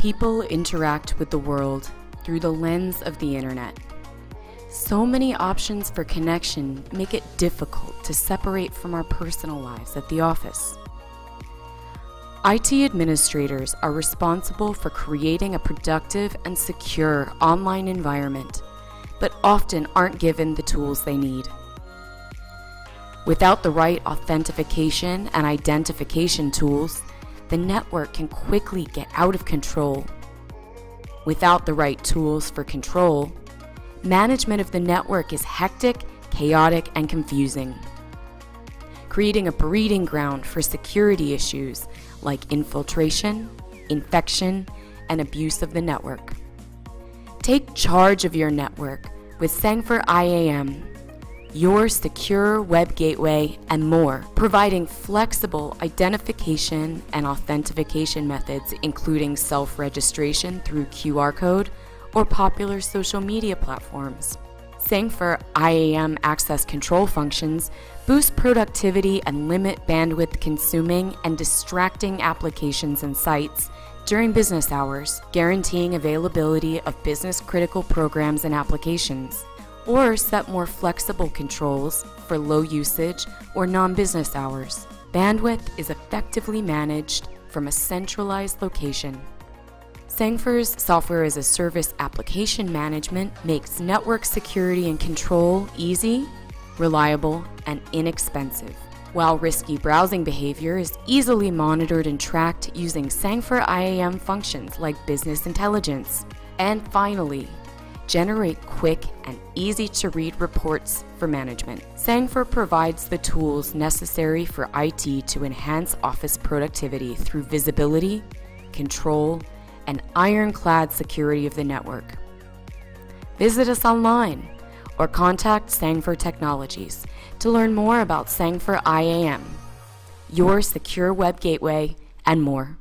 People interact with the world through the lens of the internet. So many options for connection make it difficult to separate from our personal lives at the office. IT administrators are responsible for creating a productive and secure online environment, but often aren't given the tools they need. Without the right authentication and identification tools, the network can quickly get out of control. Without the right tools for control, management of the network is hectic, chaotic, and confusing, creating a breeding ground for security issues like infiltration, infection, and abuse of the network. Take charge of your network with Sangfor IAM your secure web gateway, and more, providing flexible identification and authentication methods, including self registration through QR code or popular social media platforms. Sangfor IAM access control functions boost productivity and limit bandwidth consuming and distracting applications and sites during business hours, guaranteeing availability of business critical programs and applications or set more flexible controls for low usage or non business hours. Bandwidth is effectively managed from a centralized location. Sangfor's software as a service application management makes network security and control easy, reliable, and inexpensive, while risky browsing behavior is easily monitored and tracked using Sangfor IAM functions like business intelligence. And finally, generate quick and easy to read reports for management. Sangfor provides the tools necessary for IT to enhance office productivity through visibility, control, and ironclad security of the network. Visit us online or contact Sangfor Technologies to learn more about Sangfor IAM, your secure web gateway, and more.